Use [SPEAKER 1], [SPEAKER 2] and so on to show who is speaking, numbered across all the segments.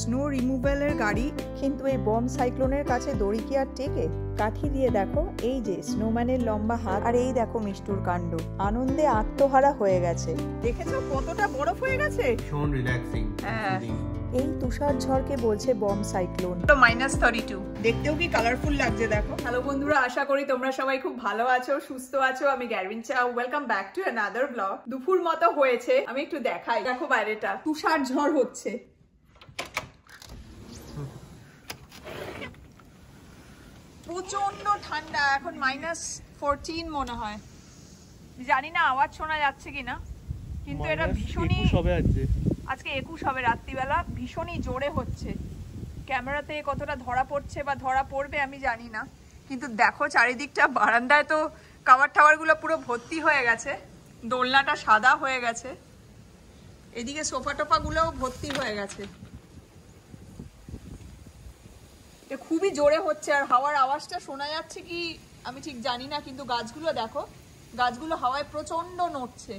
[SPEAKER 1] Snow রিমুভালের গাড়ি কিন্তু এই বম সাইক্লোনের কাছে দড়ি কি আর টেকে? কাঠি দিয়ে দেখো এই যে স্নোম্যানের লম্বা হাত আর এই দেখো মিষ্টুর কাণ্ড। আনন্দে আত্মহারা হয়ে গেছে। দেখেছ কতটা বরফ হয়ে গেছে?
[SPEAKER 2] ভীষণ রিল্যাক্সিং
[SPEAKER 1] হ্যাঁ। এই তুষার ঝড়কে বলছে বম সাইক্লোন। তো মাইনাস থার্টি টু দেখতেও কি কালারফুল লাগছে দেখো। হ্যালো বন্ধুরা আশা করি তোমরা সবাই খুব ভালো আছো সুস্থ আছো। আমি গ্যারভিন চাও। Welcome back to another blog দুপুর মতো হয়েছে আমি একটু দেখাই। দেখো বাইরেটা। তুষার ঝড় হচ্ছে। প্রচণ্ড ঠান্ডা এখন মাইনাস ফোরটিন মনে হয়। জানি না আওয়াজ শোনা যাচ্ছে কিনা কিন্তু এটা ভীষণই আজকে। একুশ হবে রাত্রিবেলা ভীষণই জোরে হচ্ছে। ক্যামেরাতে কতটা ধরা পড়ছে বা ধরা পড়বে আমি জানি না কিন্তু দেখো চারিদিকটা বারান্দায় তো কাভার টাওয়ারগুলো পুরো ভর্তি হয়ে গেছে দোলনাটা সাদা হয়ে গেছে এদিকে সোফা টোফাগুলোও ভর্তি হয়ে গেছে এটা খুবই জোরে হচ্ছে আর হাওয়ার আওয়াজটা শোনা যাচ্ছে কি আমি ঠিক জানি না, কিন্তু গাছগুলো দেখো, গাছগুলো হাওয়ায় প্রচণ্ড নড়ছে।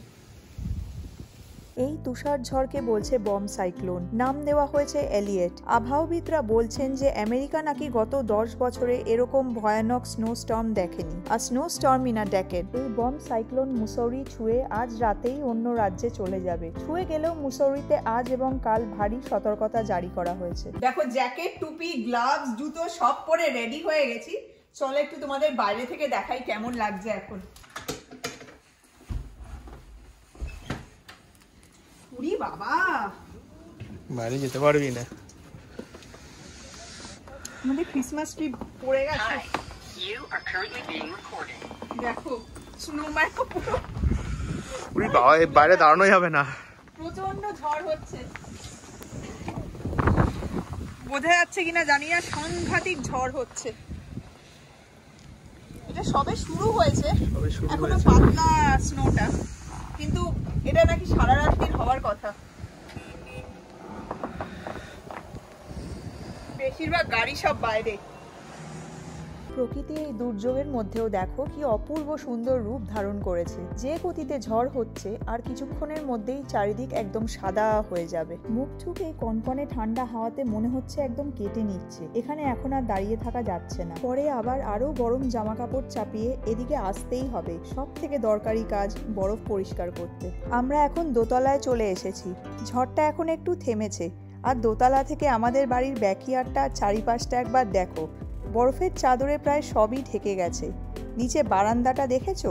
[SPEAKER 1] এই তুষার ঝড়কে বলছে বম সাইক্লোন। নাম দেওয়া হয়েছে এলিয়েট। আবহাওয়াবিদরা বলছেন যে আমেরিকা নাকি গত দশ বছরে এরকম ভয়ানক স্নো স্টর্ম দেখেনি। আর snow storm in a decade. এই বম সাইক্লোন মুসৌরি ছুঁয়ে আজ রাতেই অন্য রাজ্যে চলে যাবে। ছুঁয়ে গেলেও মুসৌরিতে আজ এবং কাল ভারী সতর্কতা জারি করা হয়েছে। দেখো, জ্যাকেট, টুপি, গ্লাভস, জুতো সব পরে রেডি হয়ে গেছি। চলো একটু তোমাদের বাইরে থেকে দেখাই কেমন লাগছে এখন। উরি বাবা।
[SPEAKER 2] বাইরে যেতে পারবি না।
[SPEAKER 1] আমাদের ক্রিসমাস ট্রি পড়ে গেছে।
[SPEAKER 3] Hi, you are currently being recorded.
[SPEAKER 1] দেখো পুরো
[SPEAKER 2] বাবা বাইরে দাঁড়ানোই হবে না।
[SPEAKER 1] প্রচণ্ড ঝড় হচ্ছে। বোঝা যাচ্ছে কিনা জানি না সাংঘাতিক ঝড় হচ্ছে। এটা সবে শুরু হয়েছে।
[SPEAKER 2] শুরু এখনও।
[SPEAKER 1] পাতলা স্নোটা কিন্তু এটা নাকি সারা রাত্রির হওয়ার কথা। বেশিরভাগ গাড়ি সব বাইরে। প্রকৃতির এই দুর্যোগের মধ্যেও দেখো কি অপূর্ব সুন্দর রূপ ধারণ করেছে। যে গতিতে ঝড় হচ্ছে, আর কিছুক্ষণের মধ্যেই চারিদিক একদম সাদা হয়ে যাবে। মুখ এই কনকনে ঠান্ডা হাওয়াতে মনে হচ্ছে একদম কেটে নিচ্ছে। এখানে এখন আর দাঁড়িয়ে থাকা যাচ্ছে না। পরে আবার আরও গরম জামা কাপড় চাপিয়ে এদিকে আসতেই হবে। সব থেকে দরকারি কাজ বরফ পরিষ্কার করতে। আমরা এখন দোতলায় চলে এসেছি। ঝড়টা এখন একটু থেমেছে। আর দোতলা থেকে আমাদের বাড়ির ব্যাকিয়ারটা চারিপাশটা একবার দেখো। বরফের চাদরে প্রায় সবই ঢেকে গেছে। নিচে বারান্দাটা দেখেছ?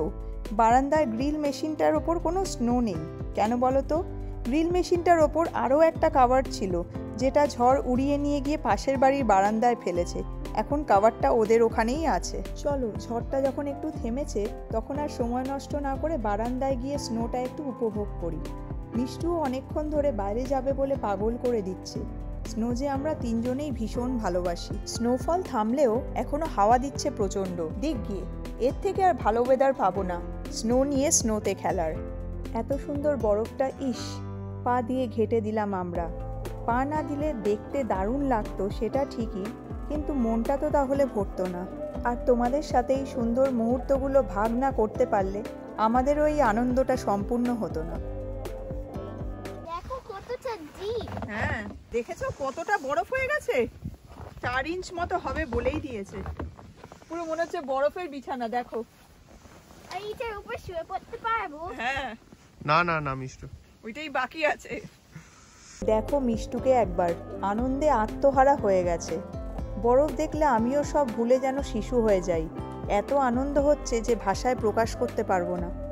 [SPEAKER 1] বারান্দার গ্রিল মেশিনটার ওপর কোনো স্নো নেই। কেন বলো তো? গ্রিল মেশিনটার ওপর আরও একটা কাভার ছিল, যেটা ঝড় উড়িয়ে নিয়ে গিয়ে পাশের বাড়ির বারান্দায় ফেলেছে। এখন কাভারটা ওদের ওখানেই আছে। চলো, ঝড়টা যখন একটু থেমেছে, তখন আর সময় নষ্ট না করে বারান্দায় গিয়ে স্নোটা একটু উপভোগ করি। মিষ্টুও অনেকক্ষণ ধরে বাইরে যাবে বলে পাগল করে দিচ্ছে। স্নো যে আমরা তিনজনেই ভীষণ ভালোবাসি। স্নোফল থামলেও এখনও হাওয়া দিচ্ছে প্রচণ্ড। দিক গিয়ে, এর থেকে আর ভালো ওয়েদার পাবো না। স্নো নিয়ে স্নোতে খেলার। এত সুন্দর বরফটা, ইস, পা দিয়ে ঘেটে দিলাম আমরা। পা না দিলে দেখতে দারুণ লাগতো, সেটা ঠিকই, কিন্তু মনটা তো তাহলে ভরতো না। আর তোমাদের সাথে এই সুন্দর মুহূর্তগুলো ভাগ না করতে পারলে আমাদের ওই আনন্দটা সম্পূর্ণ হতো না। হ্যাঁ দেখেছ? কতটা বরফ হয়ে গেছে? চার ইঞ্চ মতো হবে বলেই দিয়েছে। পুরো মনে হচ্ছে বরফের বিছানা দেখো।
[SPEAKER 4] এইটার উপর শুয়ে পড়তে পারব?
[SPEAKER 1] হ্যাঁ।
[SPEAKER 2] না না না মিষ্টু।
[SPEAKER 1] ওইটাই বাকি আছে। দেখো মিষ্টুকে একবার আনন্দে আত্মহারা হয়ে গেছে। বরফ দেখলে আমিও সব ভুলে যেন শিশু হয়ে যাই। এত আনন্দ হচ্ছে যে ভাষায় প্রকাশ করতে পারব না।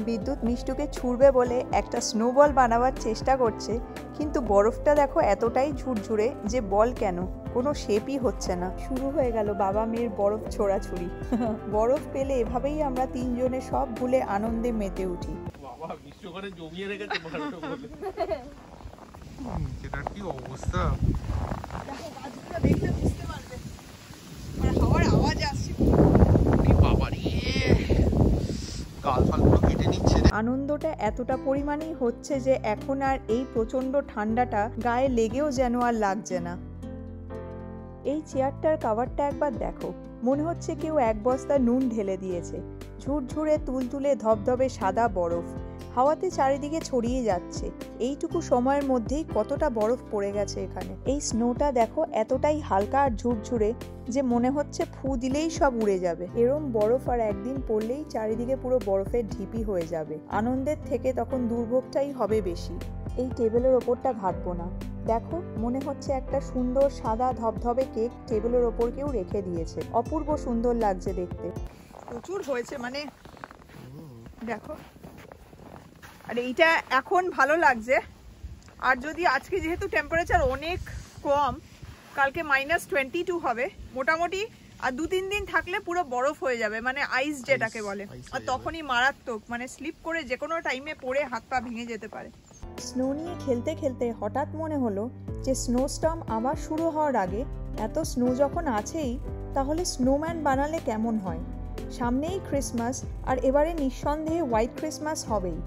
[SPEAKER 1] বিদ্যুৎ মিষ্টুকে ছুড়বে বলে একটা স্নোবল বানাবার চেষ্টা করছে কিন্তু বরফটা দেখো এতটাই ঝুরঝুরে যে বল কেন? কোনো শেপই হচ্ছে না। শুরু হয়ে গেল বাবা মেয়ের বরফ ছোড়াছুড়ি। বরফ পেলে এভাবেই আমরা তিনজনে সব ভুলে আনন্দে মেতে উঠি।
[SPEAKER 2] বাবা মিষ্টু করে জমিয়ে রেখেছে বারোটা বলে। যেটার কি অবস্থা?
[SPEAKER 1] দেখলে বুঝতে পারবে। মানে হাওয়ার আওয়াজ আসছে।
[SPEAKER 2] বাবা রে গাল ফালগুলো কেটে নিচ্ছে রে।
[SPEAKER 1] আনন্দটা এতটা পরিমাণেই হচ্ছে যে এখন আর এই প্রচণ্ড ঠান্ডাটা গায়ে লেগেও যেন আর লাগছে না। এই চেয়ারটার কাভারটা একবার দেখো। মনে হচ্ছে কেউ এক বস্তা নুন ঢেলে দিয়েছে। ঝুরঝুরে তুলতুলে ধবধবে সাদা বরফ। হাওয়াতে চারিদিকে ছড়িয়ে যাচ্ছে। এইটুকু সময়ের মধ্যেই কতটা বরফ পড়ে গেছে এখানে। এই স্নোটা দেখো এতটাই হালকা আর ঝুরঝুরে যে মনে হচ্ছে ফু দিলেই সব উড়ে যাবে। এরম বরফ আর একদিন পড়লেই চারিদিকে পুরো বরফের ঢিপি হয়ে যাবে। আনন্দের থেকে তখন দুর্ভোগটাই হবে বেশি। এই টেবিলের ওপরটা ঘাটবো না। দেখো, মনে হচ্ছে একটা সুন্দর সাদা ধবধবে কেক টেবিলের ওপর কেউ রেখে দিয়েছে। অপূর্ব সুন্দর লাগছে দেখতে। প্রচুর হয়েছে মানে। দেখো। আর এইটা এখন ভালো লাগছে। আর যদি আজকে যেহেতু টেম্পারেচার অনেক কম কালকে মাইনাস টোয়েন্টি টু হবে। মোটামুটি আর দু তিন দিন থাকলে পুরো বরফ হয়ে যাবে মানে আইস যেটাকে বলে। আর তখনই মারাত্মক মানে স্লিপ করে যে কোনো টাইমে পড়ে হাত পা ভেঙে যেতে পারে। স্নো নিয়ে খেলতে খেলতে হঠাৎ মনে হলো যে স্নো স্টর্ম আবার শুরু হওয়ার আগে এত স্নো যখন আছেই তাহলে স্নোম্যান বানালে কেমন হয়? সামনেই ক্রিসমাস আর এবারে নিঃসন্দেহে হোয়াইট ক্রিসমাস হবেই।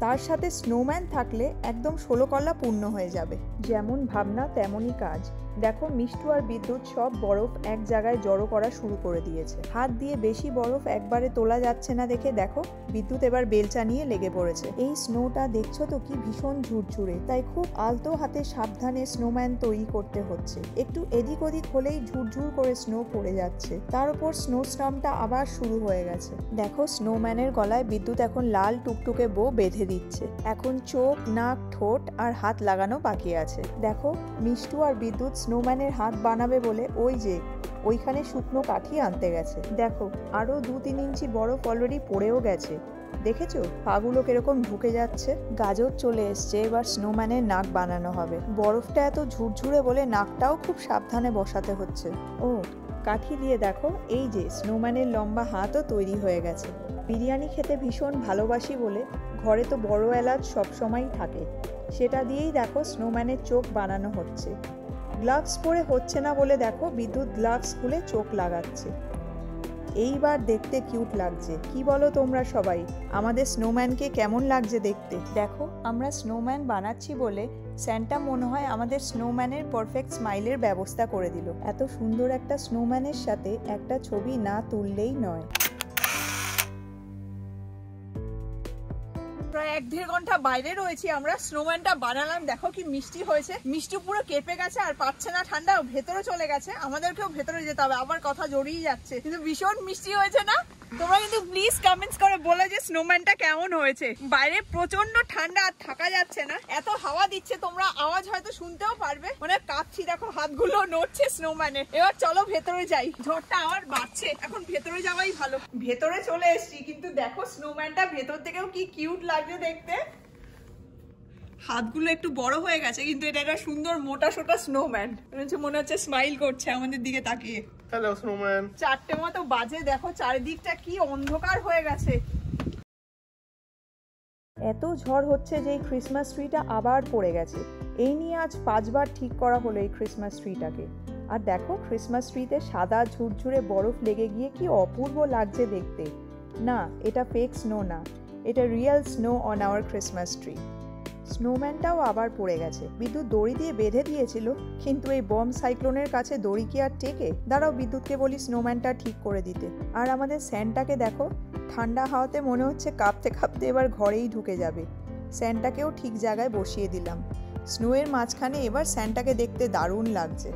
[SPEAKER 1] তার সাথে স্নোম্যান থাকলে একদম ষোলো কলা পূর্ণ হয়ে যাবে। যেমন ভাবনা তেমনই কাজ। দেখো, মিষ্টু আর বিদ্যুৎ সব বরফ এক জায়গায় জড়ো করা শুরু করে দিয়েছে। হাত দিয়ে বেশি বরফ একবারে তোলা যাচ্ছে না দেখে, দেখো, বিদ্যুৎ এবার বেলচা নিয়ে লেগে পড়েছে। এই স্নোটা দেখছ তো কি ভীষণ ঝুরঝুরে, তাই খুব আলতো হাতে সাবধানে স্নোম্যান তৈরি করতে হচ্ছে। একটু এদিক ওদিক হলেই ঝুরঝুর করে স্নো পড়ে যাচ্ছে। তার উপর স্নো স্টর্মটা আবার শুরু হয়ে গেছে। দেখো, স্নোম্যানের গলায় বিদ্যুৎ এখন লাল টুকটুকে বো বেঁধে দিচ্ছে। এখন চোখ, নাক, ঠোঁট আর হাত লাগানো বাকি আছে। দেখো, মিষ্টু আর বিদ্যুৎ স্নোম্যানের হাত বানাবে বলে ওই যে, ওইখানে শুকনো কাঠি আনতে গেছে। দেখো, আরও দু তিন ইঞ্চি বরফ অলরেডি পড়েও গেছে। দেখেছ? পাগুলো কীরকম ঢুকে যাচ্ছে। গাজর চলে এসছে, এবার স্নোম্যানের নাক বানানো হবে। বরফটা এত ঝুরঝুরে বলে নাকটাও খুব সাবধানে বসাতে হচ্ছে। ও, কাঠি দিয়ে দেখো, এই যে স্নোম্যানের লম্বা হাতও তৈরি হয়ে গেছে। বিরিয়ানি খেতে ভীষণ ভালোবাসি বলে ঘরে তো বড় এলাচ সবসময়ই থাকে। সেটা দিয়েই দেখো স্নোম্যানের চোখ বানানো হচ্ছে। গ্লাভস পরে হচ্ছে না বলে দেখো বিদ্যুৎ গ্লাভস খুলে চোখ লাগাচ্ছে। এইবার দেখতে কিউট লাগছে। কি বলো তোমরা সবাই? আমাদের স্নোম্যানকে কেমন লাগছে দেখতে? দেখো আমরা স্নোম্যান বানাচ্ছি বলে স্যান্টা মনে হয় আমাদের স্নোম্যানের পারফেক্ট স্মাইলের ব্যবস্থা করে দিল। এত সুন্দর একটা স্নোম্যানের সাথে একটা ছবি না তুললেই নয়। এক দেড় ঘণ্টা বাইরে রয়েছি আমরা। স্নোম্যানটা বানালাম, দেখো কি মিষ্টি হয়েছে। মিষ্টি পুরো কেঁপে গেছে আর পাচ্ছে না ঠান্ডা ভেতরে চলে গেছে। আমাদেরকেও ভেতরে যেতে হবে, আবার কথা জড়িয়ে যাচ্ছে। কিন্তু ভীষণ মিষ্টি হয়েছে না? তোমরা কিন্তু প্লিজ কমেন্টস করে বলো যে স্নোম্যানটা কেমন হয়েছে। বাইরে প্রচণ্ড ঠান্ডা আর থাকা যাচ্ছে না। এত হাওয়া দিচ্ছে, তোমরা আওয়াজ হয়তো শুনতেও পারবে। মানে কাঁপছি, দেখো, হাতগুলো নড়ছে স্নোম্যানের এবার চলো ভেতরে যাই। ঝড়টা আবার বাড়ছে। এখন ভেতরে যাওয়াই ভালো। ভেতরে চলে এসেছি, কিন্তু দেখো স্নোম্যানটা ভেতর থেকেও কি কিউট লাগছে দেখতে। হাতগুলো একটু বড় হয়ে গেছে, কিন্তু এটা একটা সুন্দর মোটা সোটা স্নোম্যান মনে হচ্ছে স্মাইল করছে আমাদের দিকে তাকিয়ে।
[SPEAKER 2] হ্যালো স্নোম্যান
[SPEAKER 1] চারটে মতো বাজে, দেখো চারিদিকটা কি অন্ধকার হয়ে গেছে। এত ঝড় হচ্ছে যে এই ক্রিসমাস ট্রিটা আবার পড়ে গেছে। এই নিয়ে আজ পাঁচবার ঠিক করা হলো এই ক্রিসমাস ট্রিটাকে আর দেখো ক্রিসমাস ট্রিতে সাদা ঝুরঝুরে বরফ লেগে গিয়ে কি অপূর্ব লাগছে দেখতে। না, এটা ফেক স্নো না। এটা real snow on our Christmas tree স্নোম্যানটাও আবার পড়ে গেছে। বিদ্যুৎ দড়ি দিয়ে বেঁধে দিয়েছিল, কিন্তু এই বম সাইক্লোনের কাছে দড়ি কি আর টেকে? দাঁড়াও বিদ্যুৎকে বলি স্নোম্যানটা ঠিক করে দিতে। আর আমাদের স্যান্টাকে দেখো, ঠান্ডা হাওয়াতে মনে হচ্ছে কাঁপতে কাঁপতে এবার ঘরেই ঢুকে যাবে। স্যান্টাকেও ঠিক জায়গায় বসিয়ে দিলাম। স্নোয়ের মাঝখানে এবার স্যান্টাকে দেখতে দারুণ লাগছে।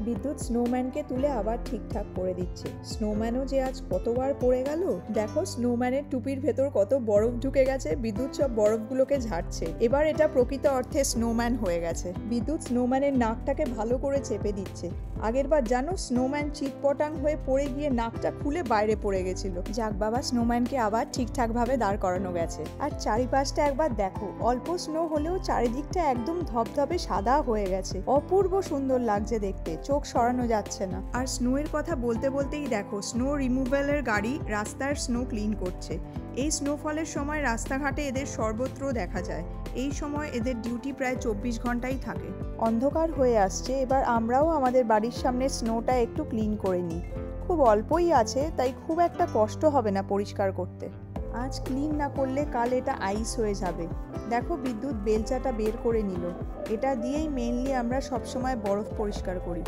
[SPEAKER 1] বিদ্যুৎ স্নোম্যানকে তুলে আবার ঠিকঠাক করে দিচ্ছে। স্নোম্যানও যে আজ কতবার পড়ে গেল? দেখো স্নোম্যানের টুপির ভেতর কত বরফ ঢুকে গেছে, বিদ্যুৎ সব বরফগুলোকে ঝাড়ছে। এবার এটা প্রকৃত অর্থে স্নোম্যান হয়ে গেছে। বিদ্যুৎ স্নোম্যানের নাকটাকে ভালো করে চেপে দিচ্ছে। আগেরবার জানো স্নোম্যান চিটপটাং হয়ে পড়ে গিয়ে নাকটা খুলে বাইরে পড়ে গেছিল। যাক বাবা স্নোম্যানকে আবার ঠিকঠাকভাবে দাঁড় করানো গেছে। আর চারিপাশটা একবার দেখো, অল্প স্নো হলেও চারিদিকটা একদম ধপধপে সাদা হয়ে গেছে। অপূর্ব সুন্দর লাগছে দেখতে, চোখ সরানো যাচ্ছে না। আর স্নোয়ের কথা বলতে বলতেই দেখো স্নো রিমুভালের গাড়ি রাস্তার স্নো ক্লিন করছে। এই স্নোফলের সময় রাস্তাঘাটে এদের সর্বত্র দেখা যায়। এই সময় এদের ডিউটি প্রায় চব্বিশ ঘন্টাই থাকে। অন্ধকার হয়ে আসছে, এবার আমরাও আমাদের বাড়ির সামনে স্নোটা একটু ক্লিন করে নিই। খুব অল্পই আছে, তাই খুব একটা কষ্ট হবে না পরিষ্কার করতে। আজ ক্লিন না করলে কাল এটা আইস হয়ে যাবে। দেখো বিদ্যুৎ বেলচাটা বের করে নিল। এটা দিয়েই মেনলি আমরা সবসময় বরফ পরিষ্কার করি।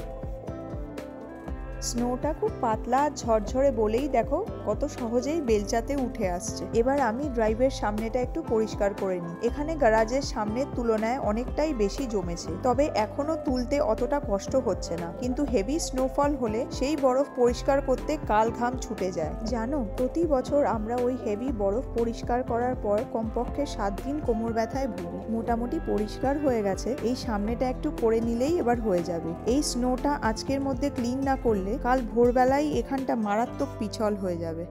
[SPEAKER 5] স্নোটা খুব পাতলা ঝরঝরে বলেই দেখো কত সহজেই বেলচাতে উঠে আসছে। এবার আমি ড্রাইভের সামনেটা একটু পরিষ্কার করে নিই। এখানে গ্যারাজের সামনের তুলনায় অনেকটাই বেশি জমেছে, তবে এখনও তুলতে অতটা কষ্ট হচ্ছে না। কিন্তু হেভি স্নোফল হলে সেই বরফ পরিষ্কার করতে কাল ঘাম ছুটে যায়। জানো, প্রতি বছর আমরা ওই হেভি বরফ পরিষ্কার করার পর কমপক্ষে সাত দিন কোমর ব্যথায় ভুগি। মোটামুটি পরিষ্কার হয়ে গেছে, এই সামনেটা একটু করে নিলেই এবার হয়ে যাবে। এই স্নোটা আজকের মধ্যে ক্লিন না করলে কাল ভোরবেলায় এখানটা মারাত্মক পিছল হয়ে যাবে।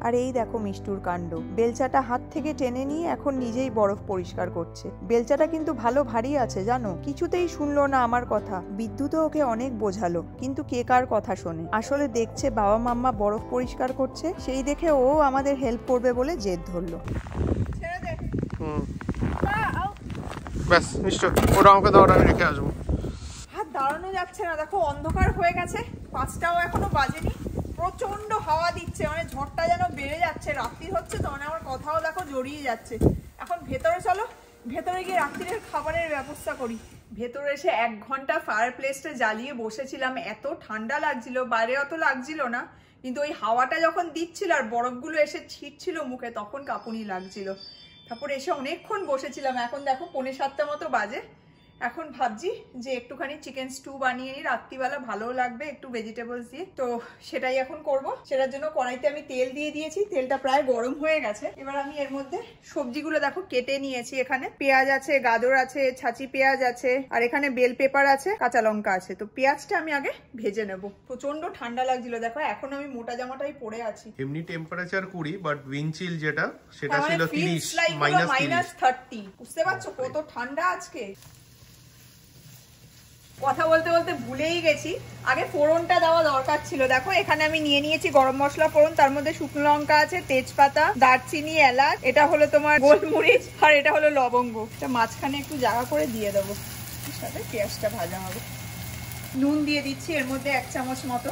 [SPEAKER 5] আর এই দেখো মিষ্টুর কাণ্ড। বেলচাটা হাত থেকে টেনে নিয়ে এখন নিজেই বরফ পরিষ্কার করছে। বেলচাটা কিন্তু ভালো ভারী আছে জানো? কিছুতেই শুনলো না আমার কথা। বিদ্যুৎও ওকে অনেক বোঝালো কিন্তু কে কার কথা শোনে? আসলে দেখছে বাবা মাম্মা বরফ পরিষ্কার করছে সেই দেখে ও আমাদের হেল্প করবে বলে জেদ ধরলো।
[SPEAKER 2] হুম। ব্যাস মিষ্টি ওটা আমাকে দাও আমি রেখে আসব।
[SPEAKER 5] হাত দাঁড়ানো যাচ্ছে না, দেখো অন্ধকার হয়ে গেছে, পাঁচটাও এখনও বাজেনি। প্রচণ্ড হাওয়া দিচ্ছে মানে ঝড়টা যেন বেড়ে যাচ্ছে, রাত্রি হচ্ছে তো মানে আমার কথাও দেখো জড়িয়ে যাচ্ছে। এখন ভেতরে চলো, ভেতরে গিয়ে রাত্রির খাবারের ব্যবস্থা করি। ভেতরে এসে এক ঘণ্টা ফায়ার প্লেসটা জ্বালিয়ে বসেছিলাম, এত ঠান্ডা লাগছিল, বাইরে অত লাগছিল না, কিন্তু ওই হাওয়াটা যখন দিচ্ছিল আর বরফগুলো এসে ছিটছিল মুখে, তখন কাঁপুনি লাগছিল। তারপর এসে অনেকক্ষণ বসেছিলাম। এখন দেখো পৌনে সাতটা মতো বাজে। এখন ভাবছি যে একটুখানি চিকেন স্টু বানিয়ে নিই। রাত্রিবেলা ভালোও লাগবে একটু ভেজিটেবলস দিয়ে। তো সেটাই এখন করব। সেটার জন্য কড়াইতে আমি তেল দিয়ে দিয়েছি। তেলটা প্রায় গরম হয়ে গেছে। এবার আমি এর মধ্যে সবজিগুলো দেখো কেটে নিয়েছি এখানে। পেঁয়াজ আছে গাজর আছে ছাঁচি পেঁয়াজ আছে আর এখানে বেল পেপার আছে কাঁচা লঙ্কা আছে। তো পেঁয়াজটা আমি আগে ভেজে নেব। প্রচণ্ড ঠান্ডা লাগছিল দেখো এখন আমি মোটা জামাটাই পরে আছি।
[SPEAKER 2] এমনি টেম্পারেচার কুড়ি বাট উইনচিল যেটা সেটা
[SPEAKER 5] মানে
[SPEAKER 2] ছিল তিরিশ মাইনাস
[SPEAKER 5] 30 বুঝতে পারছ? কত ঠান্ডা আজকে। কথা বলতে বলতে ভুলেই গেছি। আগে ফোড়নটা দেওয়া দরকার ছিল। দেখো, এখানে আমি নিয়ে নিয়েছি গরম মশলা ফোড়ন। তার মধ্যে শুকনো লঙ্কা আছে, তেজপাতা, দারচিনি, এলাচ। এটা হলো তোমার গোলমরিচ আর এটা হলো লবঙ্গ। এটা মাঝখানে একটু জায়গা করে দিয়ে দেবো। সাথে পেঁয়াজটা ভাজা হবে। নুন দিয়ে দিচ্ছি, এর মধ্যে এক চামচ মতো।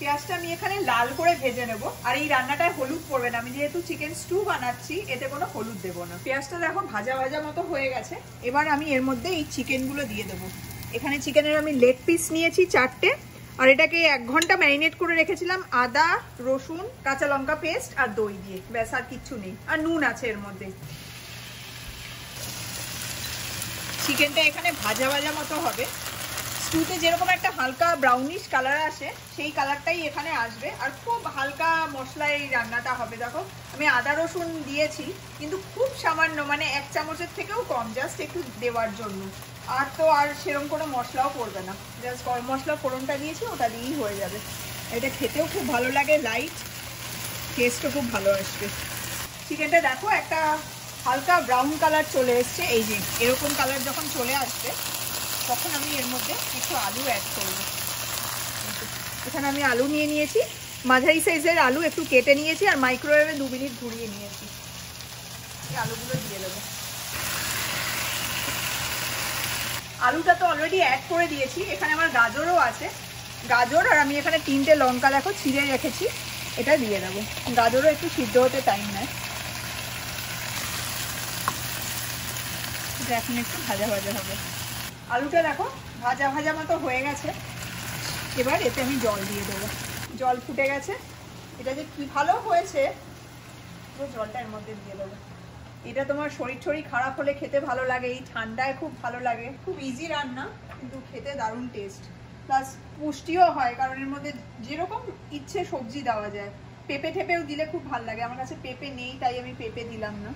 [SPEAKER 5] পেঁয়াজটা আমি এখানে লাল করে ভেজে নেব। আর এই রান্নাটায় হলুদ পড়বে না। আমি যেহেতু চিকেন স্টু বানাচ্ছি, এতে কোনো হলুদ দেবো না। পেঁয়াজটা দেখো ভাজা ভাজা মতো হয়ে গেছে। এবার আমি এর মধ্যে এই চিকেনগুলো দিয়ে দেবো। এখানে চিকেনের আমি লেগ পিস নিয়েছি চারটে। আর এটাকে এক ঘণ্টা ম্যারিনেট করে রেখেছিলাম আদা, রসুন, কাঁচা লঙ্কা পেস্ট আর দই দিয়ে। ব্যাস, আর কিচ্ছু নেই। আর নুন আছে এর মধ্যে। চিকেনটা এখানে ভাজা ভাজা মতো হবে। স্টুতে যেরকম একটা হালকা ব্রাউনিশ কালার আসে, সেই কালারটাই এখানে আসবে। আর খুব হালকা মশলায় এই রান্নাটা হবে, দেখো। আমি আদা রসুন দিয়েছি, কিন্তু খুব সামান্য মানে এক চামচের থেকেও কম জাস্ট একটু দেওয়ার জন্য। আর তো আর সেরকম কোনো মশলাও পড়বে না। জাস্ট গরম মশলা ফোড়নটা দিয়েছি, ওটা দিয়েই হয়ে যাবে। এটা খেতেও খুব ভালো লাগে লাইট টেস্টও খুব ভালো আসবে। চিকেনটা দেখো, একটা হালকা ব্রাউন কালার চলে এসছে, এই যে, এরকম কালার যখন চলে আসবে তখন আমি এর মধ্যে একটু আলু অ্যাড করব। এখানে আমি আলু নিয়ে নিয়েছি। মাঝারি সাইজের আলু একটু কেটে নিয়েছি আর মাইক্রোওয়েভে দু মিনিট ঘুরিয়ে নিয়েছি। আলুগুলো দিয়ে দেবো। আলুটা তো অলরেডি অ্যাড করে দিয়েছি। এখানে আমার গাজরও আছে। গাজর আর আমি এখানে তিনটে লঙ্কা দেখো ছিঁড়ে রেখেছি। এটা দিয়ে দেবো। গাজরও একটু সিদ্ধ হতে টাইম নেয়। এখন একটু ভাজা ভাজা হবে। আলুটা দেখো, ভাজা ভাজা মতো হয়ে গেছে। এবার এতে আমি জল দিয়ে দেবো। জল ফুটে গেছে। এটা যে কি ভালো হয়েছে, পুরো জলটা এর মধ্যে দিয়ে দেবো। এটা তোমার শরীর টরীর খারাপ হলে খেতে ভালো লাগে, এই ঠান্ডায় খুব ভালো লাগে। খুব ইজি রান্না, কিন্তু খেতে দারুণ টেস্ট প্লাস পুষ্টিও হয়, কারণ এর মধ্যে যেরকম ইচ্ছে সবজি দেওয়া যায়। পেঁপে ঠেপেও দিলে খুব ভালো লাগে। আমার কাছে পেঁপে নেই, তাই আমি পেঁপে দিলাম না।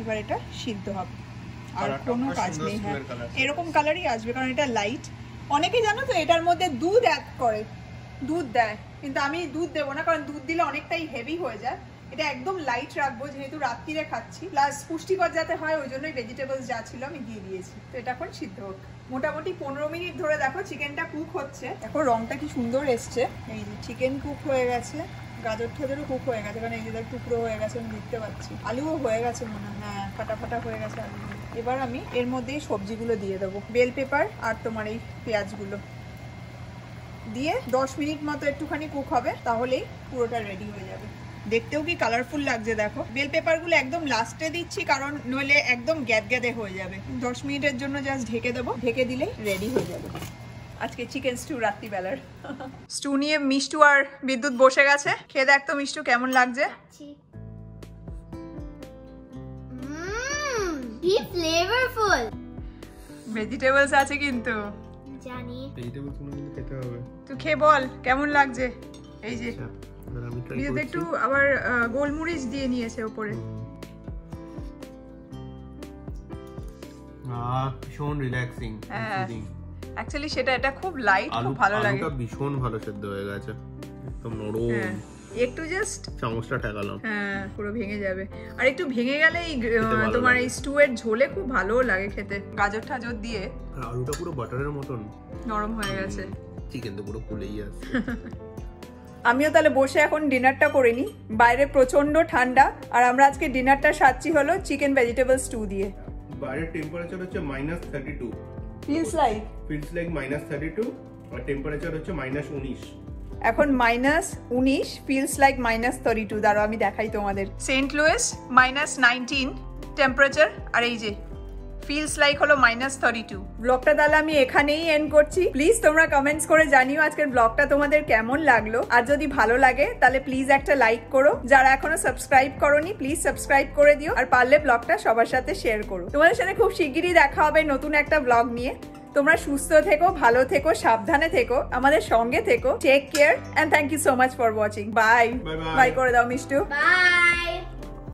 [SPEAKER 5] এবার এটা সিদ্ধ হবে। আর কোনো কাজ নেই হ্যাঁ। এরকম কালারই আসবে কারণ এটা লাইট অনেকে জানো তো এটার মধ্যে দুধ অ্যাড করে দুধ দেয়। কিন্তু আমি দুধ দেবো না কারণ দুধ দিলে অনেকটাই হেভি হয়ে যায়। এটা একদম লাইট রাখব যেহেতু রাত্রিরে খাচ্ছি। প্লাস পুষ্টিকর যাতে হয় ওই জন্যই ভেজিটেবলস যা ছিল আমি দিয়ে দিয়েছি। তো এটা এখন সিদ্ধ হোক। মোটামুটি পনেরো মিনিট ধরে দেখো চিকেনটা কুক হচ্ছে। দেখো রংটা কি সুন্দর এসছে। এই যে চিকেন কুক হয়ে গেছে। গাজর ঠাজরও কুক হয়ে গেছে কারণ এই যে টুকরো হয়ে গেছে আমি দেখতে পাচ্ছি। আলুও হয়ে গেছে মনে হয়। হ্যাঁ ফাটা ফাটা হয়ে গেছে আলু এবার আমি এর মধ্যেই সবজিগুলো দিয়ে দেবো। বেল পেপার আর তোমার এই পেঁয়াজগুলো। দিয়ে দশ মিনিট মতো একটুখানি কুক হবে, তাহলেই পুরোটা রেডি হয়ে যাবে। দেখতেও কি কালারফুল লাগছে দেখো। বেল পেপারগুলো একদম লাস্টে দিচ্ছি, কারণ নইলে একদম গ্যাদ গ্যাদে হয়ে যাবে। দশ মিনিটের জন্য জাস্ট ঢেকে দেবো। ঢেকে দিলে রেডি হয়ে যাবে। আজকে চিকেন স্টু রাত্রিবেলার। স্টু নিয়ে মিষ্টু আর বিদ্যুৎ বসে গেছে। খেয়ে দেখ তো মিষ্টু, কেমন লাগছে?
[SPEAKER 4] Be flavorful.
[SPEAKER 5] ভেজিটেবলস আছে কিন্তু।
[SPEAKER 4] জানি।
[SPEAKER 2] ভেজিটেবলসগুলো কিন্তু খেতে হবে।
[SPEAKER 5] তুই খেয়ে বল কেমন লাগছে? এই যে।
[SPEAKER 2] আচ্ছা আমি ট্রাই
[SPEAKER 5] একটু আবার গোলমরিচ দিয়ে নিয়েছে ওপরে।
[SPEAKER 2] আহ ভীষণ রিল্যাক্সিং।
[SPEAKER 5] অ্যাকচুয়ালি সেটা এটা খুব লাইট খুব ভালো লাগে।
[SPEAKER 2] আলুটা ভীষণ ভালো সেদ্ধ হয়ে গেছে। একদম নরম।
[SPEAKER 5] হ্যাঁ। একটু জাস্ট
[SPEAKER 2] চামচটা ঠেকালাম
[SPEAKER 5] হ্যাঁ পুরো ভেঙে যাবে। আর একটু ভেঙে গেলে এই
[SPEAKER 2] ভালো
[SPEAKER 5] তোমার। এই স্টুয়ের ঝোলে খুব ভালোও লাগে খেতে। গাজর টাজর দিয়ে
[SPEAKER 2] আলুটা পুরো বাটারের মতন।
[SPEAKER 5] নরম হয়ে গেছে।
[SPEAKER 2] চিকেন তো পুরো ফুলেই আছে।
[SPEAKER 5] আমিও তাহলে বসে এখন ডিনারটা করে নিই। বাইরে প্রচণ্ড ঠান্ডা। আর আমরা আজকে ডিনারটা সাচ্ছি হলো চিকেন ভেজিটেবল স্টু দিয়ে।
[SPEAKER 2] বাইরের টেম্পারেচার হচ্ছে minus thirty two
[SPEAKER 5] feels like
[SPEAKER 2] feels like minus thirty two আর টেম্পারেচার হচ্ছে মাইনাস উনিশ।
[SPEAKER 5] এখন মাইনাস উনিশ feels like minus thirty two দাঁড়ো আমি দেখাই তোমাদের। Saint Louis minus nineteen temperature আর এই যে ফিলস লাইক হলো মাইনাস থার্টি টু ব্লগটা তাহলে আমি এখানেই এন্ড করছি। প্লিজ তোমরা কমেন্টস করে জানিও আজকের ব্লগটা তোমাদের কেমন লাগল। আর যদি ভালো লাগে, তাহলে প্লিজ একটা লাইক করো। যারা এখনও সাবস্ক্রাইব করোনি প্লিজ সাবস্ক্রাইব করে দিও। আর পারলে ব্লগটা সবার সাথে শেয়ার করো। তোমাদের সাথে খুব শিগগিরই দেখা হবে নতুন একটা ব্লগ নিয়ে। তোমরা সুস্থ থেকো ভালো থেকো সাবধানে থেকো আমাদের সঙ্গে থেকো take care and thank you so much for watching bye
[SPEAKER 2] Bye bye.
[SPEAKER 5] Bye করে দাও মিষ্টু
[SPEAKER 4] Bye.